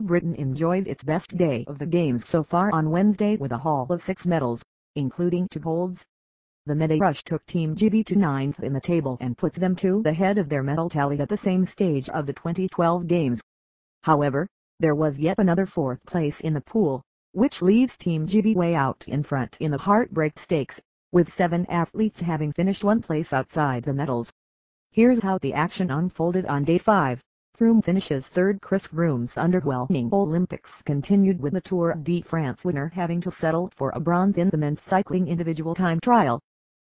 Britain enjoyed its best day of the games so far on Wednesday with a haul of six medals, including two golds. The medal rush took Team GB to ninth in the table and puts them to the head of their medal tally at the same stage of the 2012 games. However, there was yet another fourth place in the pool, which leaves Team GB way out in front in the Heartbreak Stakes, with seven athletes having finished one place outside the medals. Here's how the action unfolded on day 5. Froome finishes third Chris Froome's underwhelming Olympics continued with the Tour de France winner having to settle for a bronze in the men's cycling individual time trial.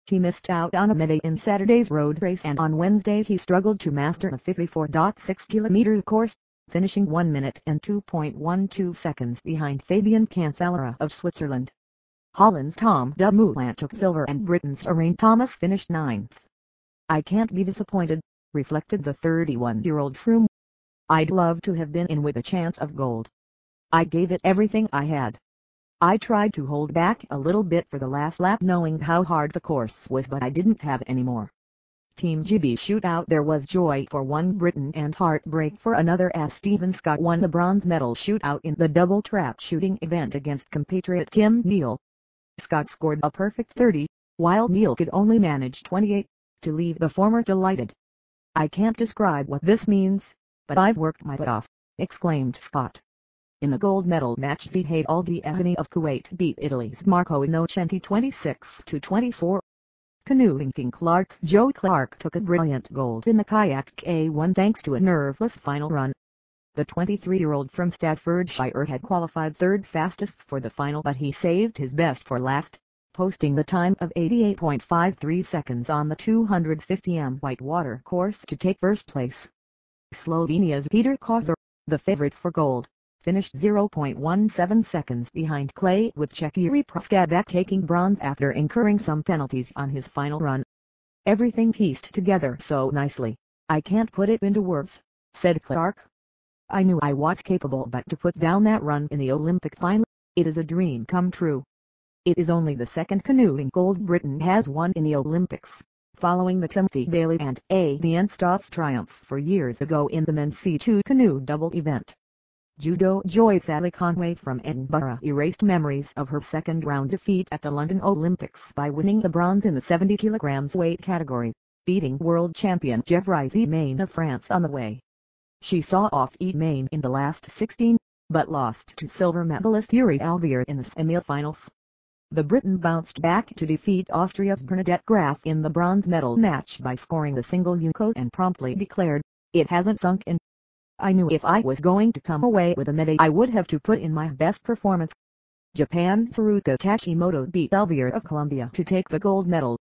He missed out on a medal in Saturday's road race and on Wednesday he struggled to master a 54.6 km course, finishing 1 minute and 2.12 seconds behind Fabian Cancellara of Switzerland. Holland's Tom Dumoulin took silver and Britain's Geraint Thomas finished ninth. I can't be disappointed, reflected the 31-year-old Froome. I'd love to have been in with a chance of gold. I gave it everything I had. I tried to hold back a little bit for the last lap knowing how hard the course was but I didn't have any more. Team GB shootout there was joy for one Briton and heartbreak for another as Steven Scott won the bronze medal shootout in the double trap shooting event against compatriot Tim Kneale. Scott scored a perfect 30, while Kneale could only manage 28, to leave the former delighted. I can't describe what this means, but I've worked my butt off, exclaimed Scott. In the gold medal match Fehaid Al-Deehani of Kuwait beat Italy's Marco Innocenti 26-24. Canoeing King Clarke Joe Clarke took a brilliant gold in the kayak K1 thanks to a nerveless final run. The 23-year-old from Staffordshire had qualified third fastest for the final but he saved his best for last posting the time of 88.53 seconds on the 250m whitewater course to take first place. Slovenia's Peter Kauzer, the favorite for gold, finished 0.17 seconds behind Clarke with Czech Yuri Prskavec taking bronze after incurring some penalties on his final run. Everything pieced together so nicely, I can't put it into words, said Clarke. I knew I was capable but to put down that run in the Olympic final, it is a dream come true. It is only the second canoeing gold Britain has won in the Olympics, following the Timothy Baillie and Etienne Stott triumph for years ago in the men's C2 canoe double event. Judo Joy Sally Conway from Edinburgh erased memories of her second round defeat at the London Olympics by winning the bronze in the 70 kg weight category, beating world champion Gevrise Emane of France on the way. She saw off Emane in the last 16, but lost to silver medalist Yuri Alvear in the semi-finals. The Briton bounced back to defeat Austria's Bernadette Graf in the bronze medal match by scoring the single Yuko and promptly declared, it hasn't sunk in. I knew if I was going to come away with a medal I would have to put in my best performance. Japan's Haruka Tachimoto beat Alvear of Colombia to take the gold medal.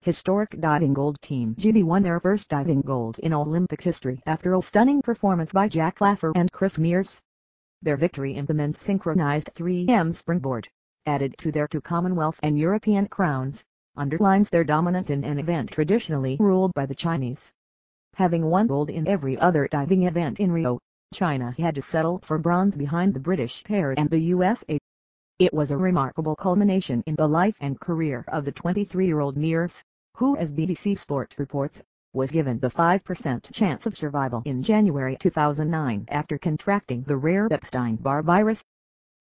Historic diving gold team GB won their first diving gold in Olympic history after a stunning performance by Jack Laugher and Chris Mears. Their victory in the men's synchronized 3M springboard added to their two Commonwealth and European crowns, underlines their dominance in an event traditionally ruled by the Chinese. Having won gold in every other diving event in Rio, China had to settle for bronze behind the British pair and the USA. It was a remarkable culmination in the life and career of the 23-year-old Mears, who as BBC Sport reports, was given the 5% chance of survival in January 2009 after contracting the rare Epstein-Barr virus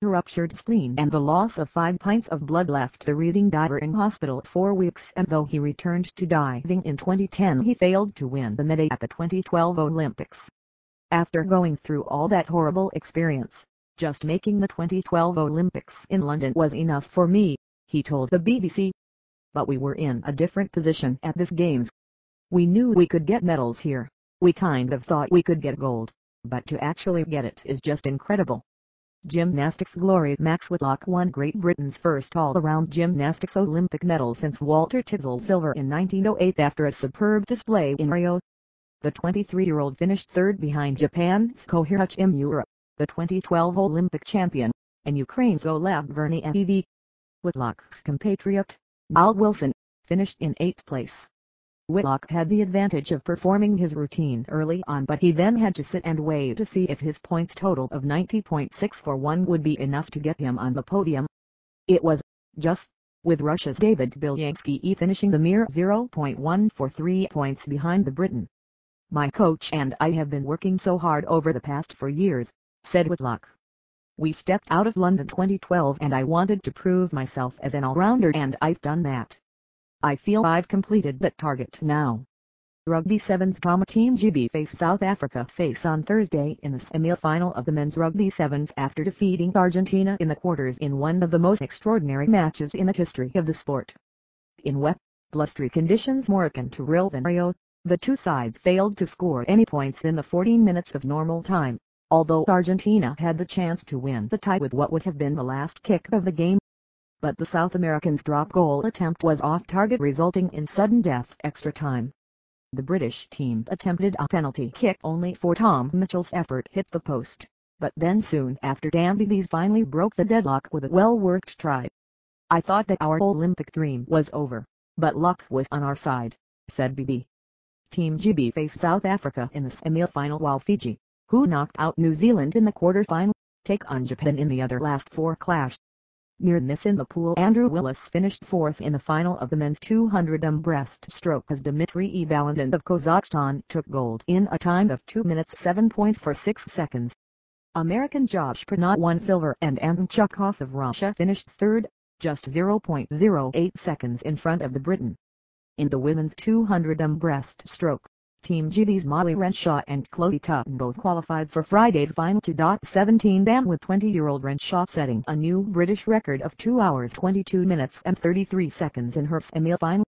ruptured spleen and the loss of five pints of blood left the reading diver in hospital for weeks and though he returned to diving in 2010 he failed to win the medal at the 2012 Olympics. After going through all that horrible experience, just making the 2012 Olympics in London was enough for me, he told the BBC. But we were in a different position at this games. We knew we could get medals here, we kind of thought we could get gold, but to actually get it is just incredible. Gymnastics glory Max Whitlock won Great Britain's first all-around gymnastics Olympic medal since Walter Tysall silver in 1908 after a superb display in Rio. The 23-year-old finished third behind Japan's Kohei Uchimura, the 2012 Olympic champion, and Ukraine's Oleg Verniaiev. Whitlock's compatriot, Nile Wilson, finished in eighth place. Whitlock had the advantage of performing his routine early on but he then had to sit and wait to see if his points total of 90.641 would be enough to get him on the podium. It was, just, with Russia's David Belyavskiy finishing the mere 0.143 points behind the Briton. My coach and I have been working so hard over the past four years, said Whitlock. We stepped out of London 2012 and I wanted to prove myself as an all-rounder and I've done that. I feel I've completed that target now. Rugby Sevens drama team GB face South Africa face on Thursday in the semi-final of the men's Rugby Sevens after defeating Argentina in the quarters in one of the most extraordinary matches in the history of the sport. In wet, blustery conditions Morecambe to Rhyl and Rio, the two sides failed to score any points in the 14 minutes of normal time although Argentina had the chance to win the tie with what would have been the last kick of the game. But the South Americans' drop goal attempt was off target resulting in sudden death extra time. The British team attempted a penalty kick only for Tom Mitchell's effort hit the post, but then soon after Dan Bibby finally broke the deadlock with a well-worked try. I thought that our Olympic dream was over, but luck was on our side, said Bibby. Team GB faced South Africa in the semi-final while Fiji, who knocked out New Zealand in the quarter-final, take on Japan in the other last four clash. Near miss in the pool Andrew Willis finished fourth in the final of the men's 200m breaststroke as Dmitry Balandin of Kazakhstan took gold in a time of 2 minutes 7.46 seconds. American Josh Prenot won silver and Anton Chupkov of Russia finished third, just 0.08 seconds in front of the Briton. In the women's 200m breaststroke, Team GB's Molly Renshaw and Chloe Tutton both qualified for Friday's final 2.17 dam with 20-year-old Renshaw setting a new British record of 2 hours 22 minutes and 33 seconds in her semi-final.